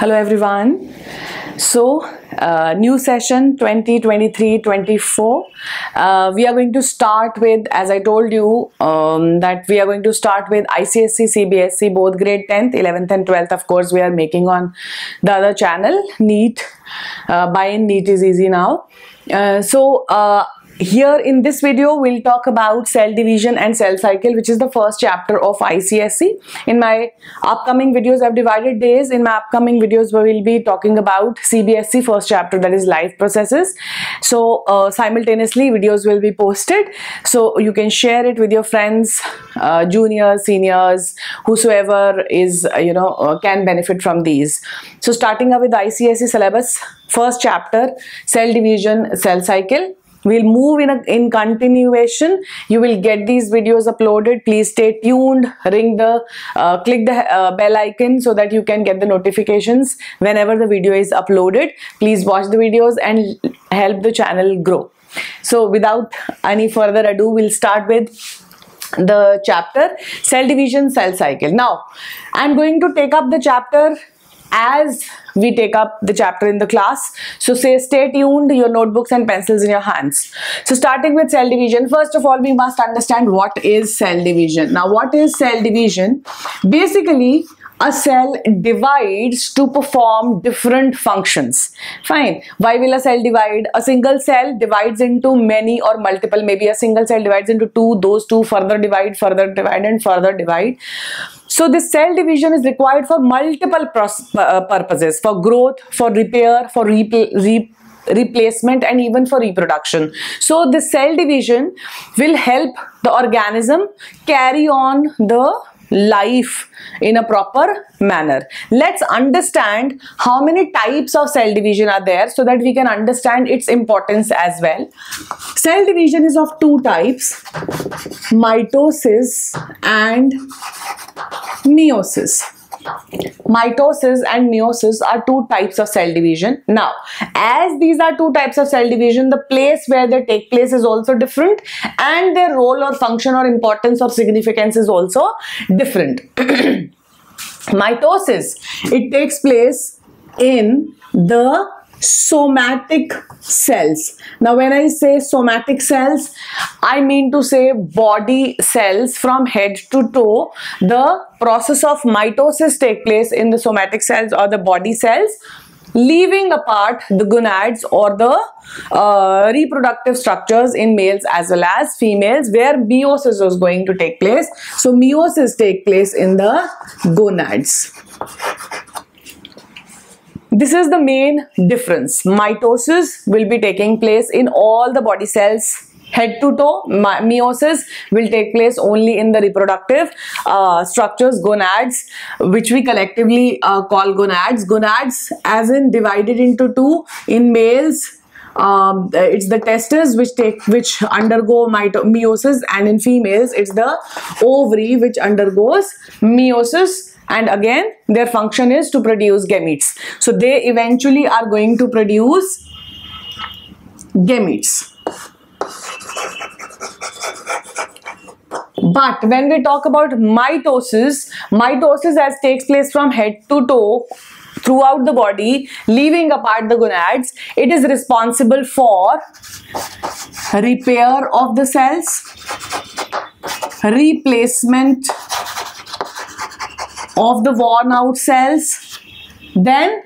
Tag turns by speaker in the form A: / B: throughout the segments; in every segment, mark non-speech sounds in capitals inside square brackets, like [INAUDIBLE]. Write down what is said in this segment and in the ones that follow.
A: Hello everyone. So, uh, new session 2023-24. Uh, we are going to start with, as I told you, um, that we are going to start with ICSE, CBSE, both grade 10th, 11th and 12th. Of course, we are making on the other channel, NEET. Uh, BIEN NEET is easy now. Uh, so, uh, here in this video we'll talk about cell division and cell cycle which is the first chapter of ICSE. In my upcoming videos I've divided days. In my upcoming videos we will be talking about CBSE first chapter that is life processes. So uh, simultaneously videos will be posted so you can share it with your friends, uh, juniors, seniors, whosoever is uh, you know uh, can benefit from these. So starting up with ICSE syllabus first chapter cell division cell cycle we'll move in a, in continuation. You will get these videos uploaded. Please stay tuned. Ring the uh, click the uh, bell icon so that you can get the notifications whenever the video is uploaded. Please watch the videos and help the channel grow. So without any further ado we'll start with the chapter cell division cell cycle. Now i'm going to take up the chapter as we take up the chapter in the class. So say stay tuned, your notebooks and pencils in your hands. So starting with cell division, first of all we must understand what is cell division. Now what is cell division? Basically a cell divides to perform different functions. Fine. Why will a cell divide? A single cell divides into many or multiple. Maybe a single cell divides into two, those two further divide, further divide and further divide. So this cell division is required for multiple uh, purposes, for growth, for repair, for repl replacement and even for reproduction. So the cell division will help the organism carry on the life in a proper manner. Let's understand how many types of cell division are there so that we can understand its importance as well. Cell division is of two types, mitosis and meiosis mitosis and meiosis are two types of cell division. Now as these are two types of cell division the place where they take place is also different and their role or function or importance or significance is also different. [CLEARS THROAT] Mitosis it takes place in the somatic cells. Now when I say somatic cells, I mean to say body cells from head to toe. The process of mitosis take place in the somatic cells or the body cells leaving apart the gonads or the uh, reproductive structures in males as well as females where meiosis is going to take place. So meiosis take place in the gonads. This is the main difference. Mitosis will be taking place in all the body cells. Head to toe meiosis will take place only in the reproductive uh, structures gonads which we collectively uh, call gonads. Gonads as in divided into two in males. Um, it's the testes which take which undergo meiosis and in females it's the ovary which undergoes meiosis and again their function is to produce gametes. So they eventually are going to produce gametes. But when we talk about mitosis mitosis as takes place from head to toe throughout the body leaving apart the gonads it is responsible for repair of the cells replacement of the worn out cells then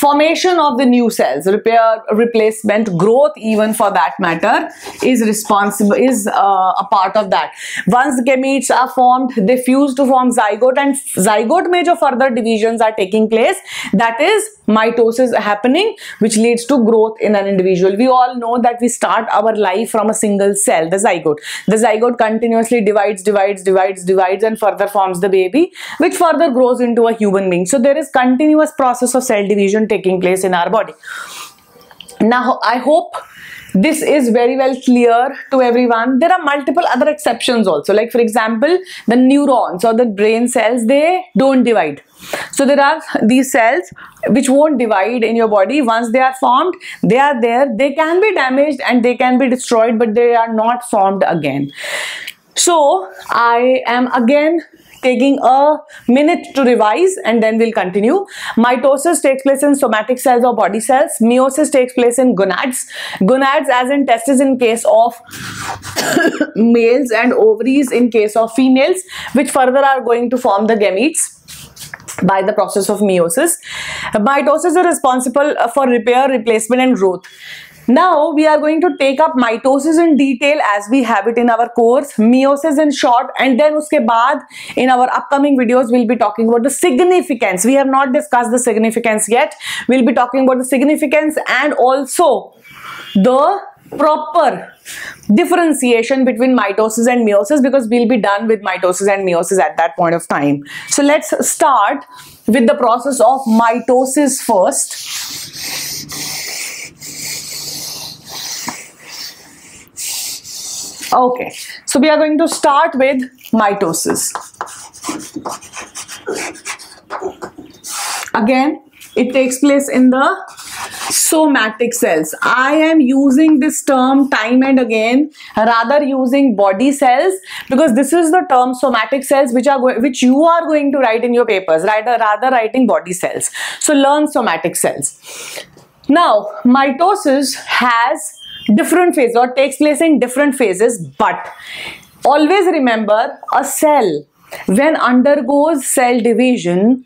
A: formation of the new cells repair replacement growth even for that matter is responsible is uh, a part of that. Once gametes are formed they fuse to form zygote and zygote major further divisions are taking place. That is mitosis happening which leads to growth in an individual. We all know that we start our life from a single cell the zygote. The zygote continuously divides divides divides divides and further forms the baby which further grows into a human being. So there is continuous process of cell division taking place in our body. Now i hope this is very well clear to everyone. There are multiple other exceptions also. Like for example the neurons or the brain cells they don't divide. So there are these cells which won't divide in your body. Once they are formed they are there. They can be damaged and they can be destroyed but they are not formed again. So i am again taking a minute to revise and then we'll continue. Mitosis takes place in somatic cells or body cells. Meiosis takes place in gonads. Gonads as in testes in case of [COUGHS] males and ovaries in case of females which further are going to form the gametes by the process of meiosis. Mitosis is responsible for repair, replacement and growth. Now we are going to take up mitosis in detail as we have it in our course, meiosis in short and then uske baad in our upcoming videos we'll be talking about the significance. We have not discussed the significance yet. We'll be talking about the significance and also the proper differentiation between mitosis and meiosis because we'll be done with mitosis and meiosis at that point of time. So let's start with the process of mitosis first. Okay, so we are going to start with mitosis. Again, it takes place in the somatic cells. I am using this term time and again rather using body cells because this is the term somatic cells which are which you are going to write in your papers rather uh, rather writing body cells. So learn somatic cells. Now mitosis has different phases or takes place in different phases but always remember a cell. When undergoes cell division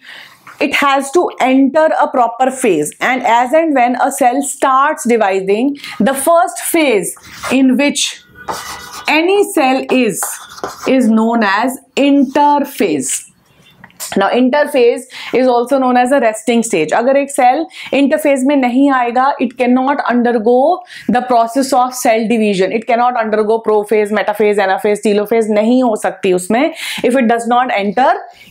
A: it has to enter a proper phase. And as and when a cell starts dividing the first phase in which any cell is is known as interphase now interphase is also known as a resting stage. agar ek cell interphase mein nahi aayega it cannot undergo the process of cell division. It cannot undergo prophase metaphase anaphase telophase nahi ho sakti usme if it does not enter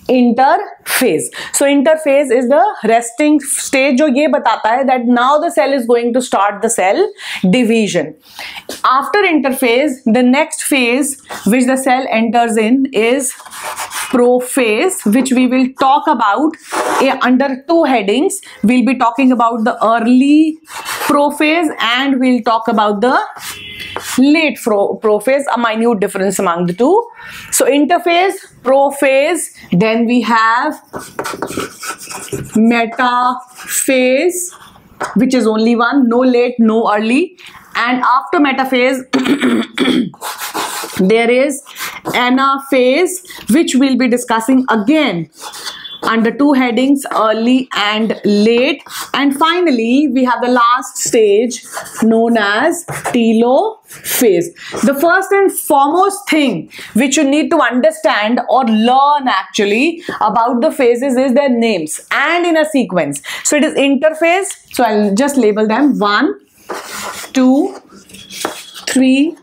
A: interphase. So interphase is the resting stage jo ye batata hai that now the cell is going to start the cell division. After interphase the next phase which the cell enters in is prophase which we will talk about under two headings. We'll be talking about the early prophase and we'll talk about the late prophase, a minute difference among the two. So interphase, prophase, then we have metaphase, which is only one, no late, no early. And after metaphase, [COUGHS] there is anaphase which we'll be discussing again under two headings early and late. And finally we have the last stage known as telophase the first and foremost thing which you need to understand or learn actually about the phases is their names and in a sequence. So it is interphase. So i'll just label them. One two three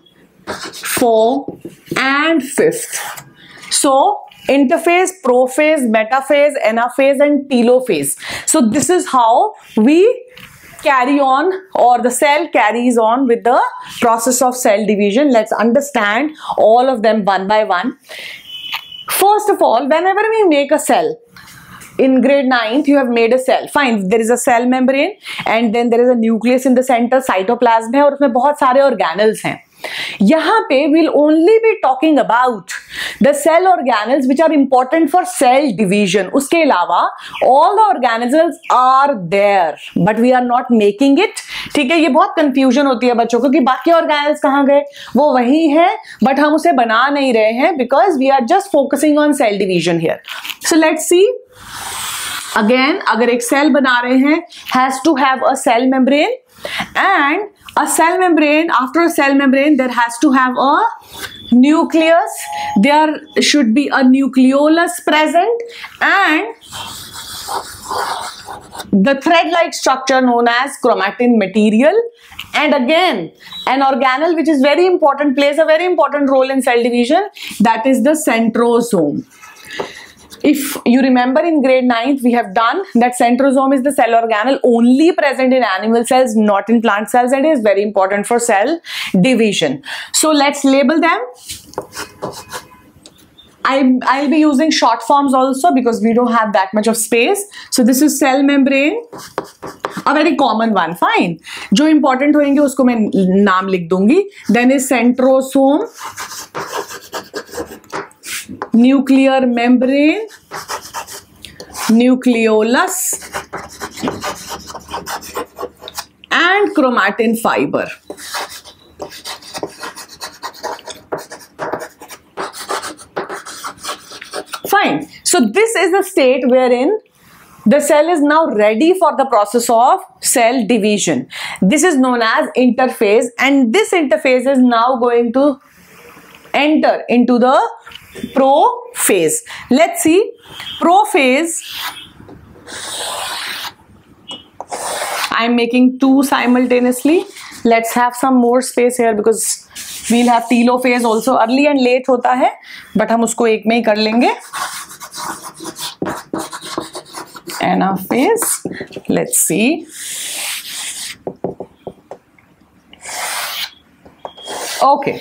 A: four and fifth. So interphase prophase metaphase anaphase and telophase. So this is how we carry on or the cell carries on with the process of cell division. Let's understand all of them one by one. First of all whenever we make a cell in grade 9th you have made a cell. Fine there is a cell membrane and then there is a nucleus in the center cytoplasm hai aur usme bahut sare organelles hain यहाँ पे will only be talking about the cell organelles which are important for cell division उसके अलावा all the organelles are there but we are not making it ठीक है, ये बहुत confusion होती है बच्चों को कि बाकी ऑर्गेनल्स कहाँ गए? वो वही है बट हम उसे बना नहीं रहे हैं because we are just focusing on cell division here so let's see again अगर एक सेल बना रहे हैं has to have a cell membrane and a cell membrane after a cell membrane there has to have a nucleus. There should be a nucleolus present and the thread like structure known as chromatin material. And again an organelle which is very important plays a very important role in cell division that is the centrosome if you remember in grade 9th we have done that centrosome is the cell organelle only present in animal cells not in plant cells and is very important for cell division so let's label them I, I'll be using short forms also because we don't have that much of space. So this is cell membrane, a very common one, fine. जो important होंगे उसको मैं नाम लिख दूंगी. Then is centrosome. nuclear membrane. Nucleolus. And chromatin fiber. Fine. So this is the state wherein the cell is now ready for the process of cell division. This is known as interphase and this interphase is now going to enter into the prophase late see prophase I am making two simultaneously let's have some more space here because we'll have telophase also early and late होता है but हम उसको एक में ही कर लेंगे. Anaphase let's see okay.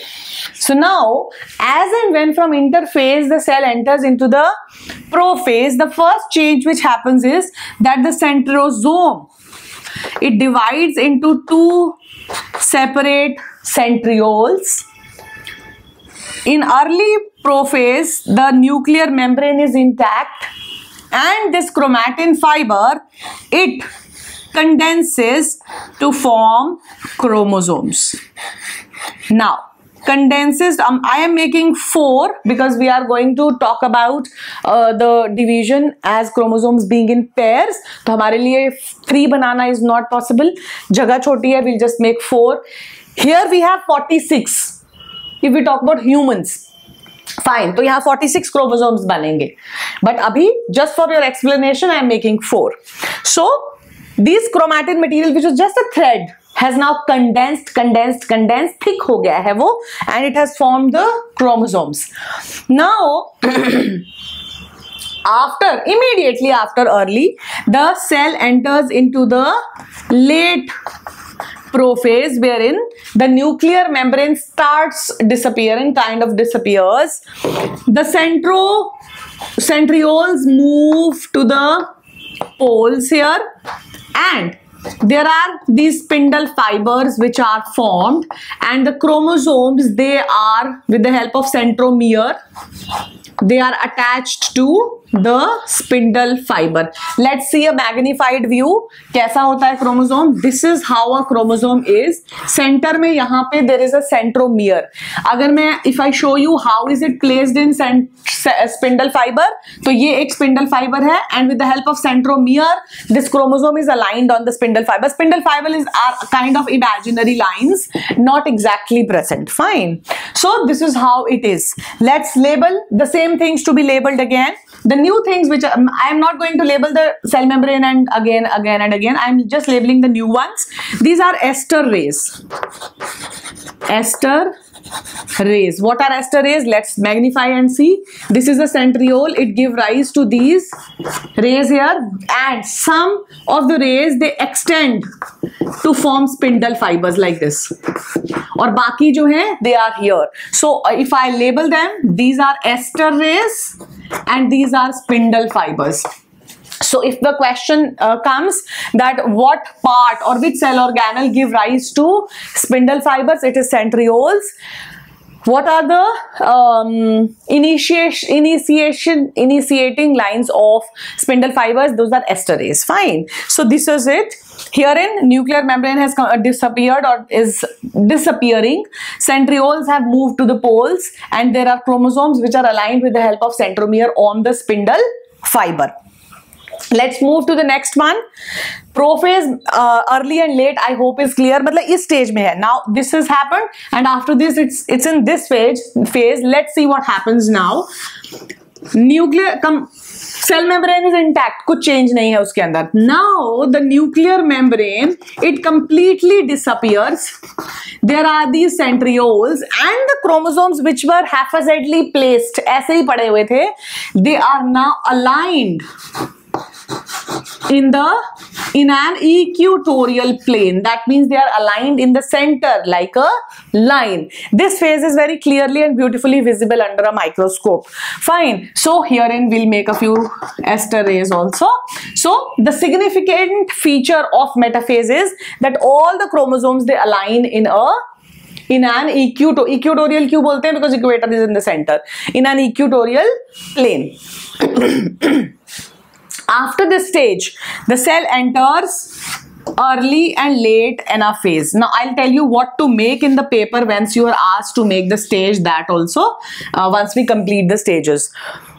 A: So now, as and when from interphase the cell enters into the prophase, the first change which happens is that the centrosome, it divides into two separate centrioles. In early prophase, the nuclear membrane is intact and this chromatin fiber, it condenses to form chromosomes. Now, condenses um, i am making four because we are going to talk about uh, the division as chromosomes being in pairs तो हमारे लिए three banana is not possible जगह छोटी है we'll just make four here we have 46 if we talk about humans fine तो यहाँ 46 chromosomes बनेंगे but अभी just for your explanation I am making four so this chromatin material which is just a thread has now condensed condensed condensed thick ho gaya hai wo and it has formed the chromosomes. Now [CLEARS THROAT] after immediately after early the cell enters into the late prophase wherein the nuclear membrane starts disappearing kind of disappears. The centro centrioles move to the poles here and there are these spindle fibers which are formed and the chromosomes they are with the help of centromere they are attached to the spindle fiber. Let's see a magnified view. kaisa hota hai chromosome? This is how a chromosome is. Center mein yahan pe there is a centromere. agar main if i show you how is it placed in spindle fiber to ye ek spindle fiber hai and with the help of centromere this chromosome is aligned on the spindle fiber. Spindle fiber is are kind of imaginary lines not exactly present. Fine. So this is how it is. Let's label the same things to be labeled again the new things which um, I am not going to label the cell membrane and again, again and again. I'm just labeling the new ones. These are aster rays. Aster rays. What are aster rays? Let's magnify and see. This is a centriole. It give rise to these rays here and some of the rays they extend to form spindle fibers like this. Or baki jo hai, they are here. So uh, if I label them, these are aster rays and these are spindle fibers. So if the question uh, comes that what part or which cell organelle give rise to spindle fibers, it is centrioles. What are the um, initiation, initiation, initiating lines of spindle fibers? Those are aster rays. Fine. So this is it. Herein, nuclear membrane has disappeared or is disappearing. Centrioles have moved to the poles and there are chromosomes which are aligned with the help of centromere on the spindle fiber. Let's move to the next one prophase early and late I hope is clear मतलब इस stage में है। Now this is happen and after this it's it's in this phase phase let's see what happens now nuclear come cell membrane is intact कुछ change नहीं है उसके अंदर। Now the nuclear membrane it completely disappears there are the centrioles and the chromosomes which were haphazardly placed ऐसे ही पड़े हुए थे। They are now aligned in the in an equatorial plane. That means they are aligned in the center like a line. This phase is very clearly and beautifully visible under a microscope. Fine. So herein we'll make a few aster rays also. So the significant feature of metaphase is that all the chromosomes they align in a in an equatorial क्यों because equator is in the center. In an equatorial plane after this stage the cell enters early and late anaphase now i'll tell you what to make in the paper once you are asked to make the stage that also uh, once we complete the stages.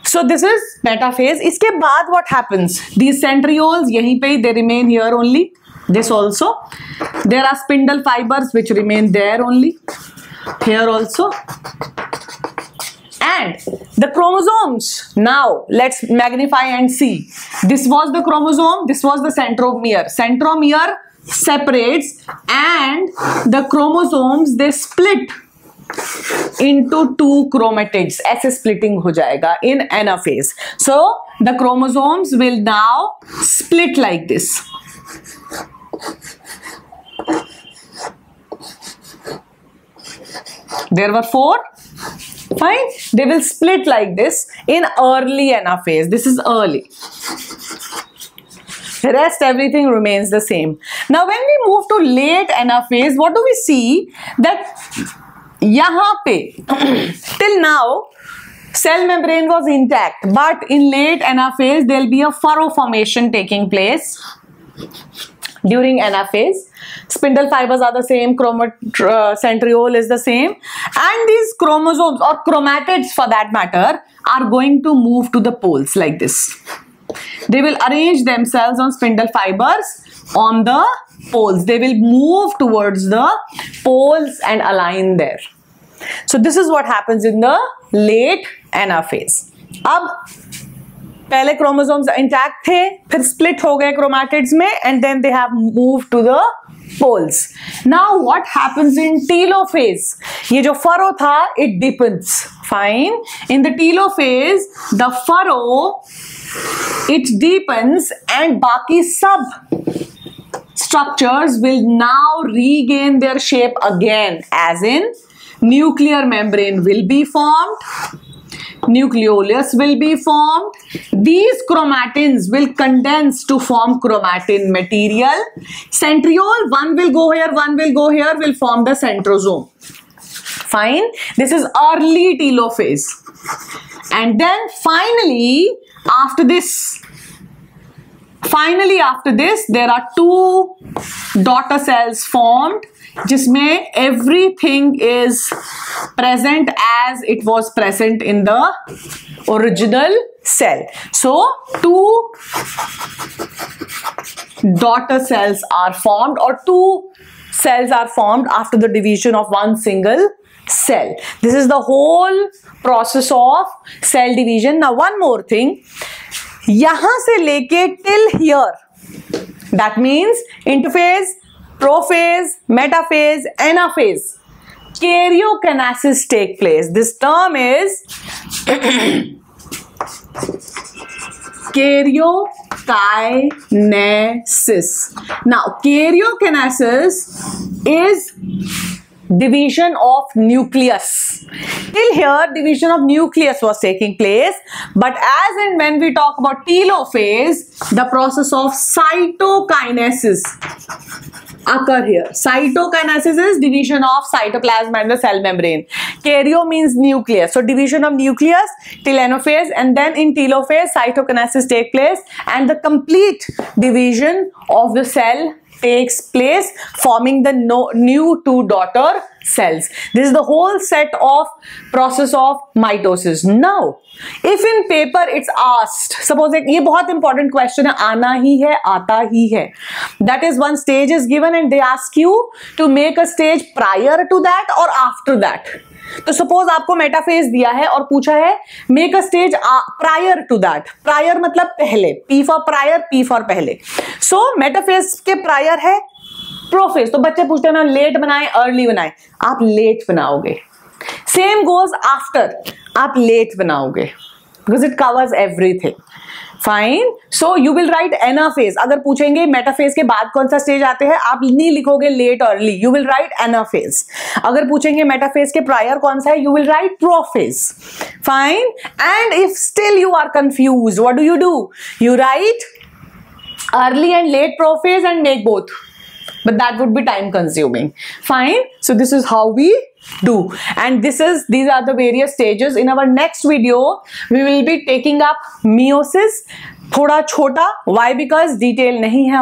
A: So this is metaphase iske baad what happens? These centrioles yahi pe they remain here only. This also. There are spindle fibers which remain there only. Here also and the chromosomes now let's magnify and see this was the chromosome this was the centromere centromere separates and the chromosomes they split into two chromatids ऐसे splitting हो जाएगा in anaphase so the chromosomes will now split like this there were four fine. They will split like this in early anaphase this is early. The rest everything remains the same. Now when we move to late anaphase what do we see? That pe [CLEARS THROAT] till now cell membrane was intact. But in late anaphase there will be a furrow formation taking place during anaphase. Spindle fibers are the same, uh, centriole is the same and these chromosomes or chromatids for that matter are going to move to the poles like this. They will arrange themselves on spindle fibers on the poles. They will move towards the poles and align there. So this is what happens in the late anaphase. Ab पहले chromosome intact थे, फिर split हो गए chromatids में and then they have move to the poles now what happens in telophase ये जो furrow था it depends fine in the telophase the furrow it deepens and बाकी सब structures will now regain their shape again as in nuclear membrane will be formed nucleolus will be formed. These chromatins will condense to form chromatin material. Centriole, one will go here, one will go here, will form the centrosome. Fine. This is early telophase. And then finally, after this, finally after this, there are two daughter cells formed जिसमें everything is present as it was present in the original cell. So, two daughter cells are formed or two cells are formed after the division of one single cell. This is the whole process of cell division. Now, one more thing. यहाँ से लेके till here that means interphase prophase metaphase anaphase karyokinesis take place this term is karyokinesis now karyokinesis is division of nucleus. Till here, division of nucleus was taking place. But as and when we talk about telophase, the process of cytokinesis occur here. Cytokinesis is division of cytoplasm and the cell membrane. Karyo means nucleus. So division of nucleus, telenophase and then in telophase cytokinesis take place and the complete division of the cell takes place forming the no, new two daughter cells. This is the whole set of process of mitosis. Now, if in paper it's asked, suppose एक ये बहुत important question है आना ही है आता ही है that is one stage is given and they ask you to make a stage prior to that or after that. तो suppose आपको मेटाफेज दिया है और पूछा है make a stage prior to that prior मतलब पहले. P for prior P for पहले. सो so, मेटाफेज के प्रायर है प्रोफेज तो बच्चे पूछते हैं लेट बनाए अर्ली बनाए. आप लेट बनाओगे. सेम गोज आफ्टर आप लेट बनाओगे. Because it covers everything fine so you will write anaphase अगर पूछेंगे मेटाफेज के बाद कौन सा स्टेज आते हैं, आप नहीं लिखोगे late early you will write anaphase अगर पूछेंगे मेटाफेज के प्रायर कौन सा है you will write prophase fine and if still you are confuse what do you do you write early and late prophase and make both. but that would be time consuming. Fine. So this is how we do. And this is these are the various stages. In our next video we will be taking up meiosis. Thoda chota. Why? Because detail nahi hai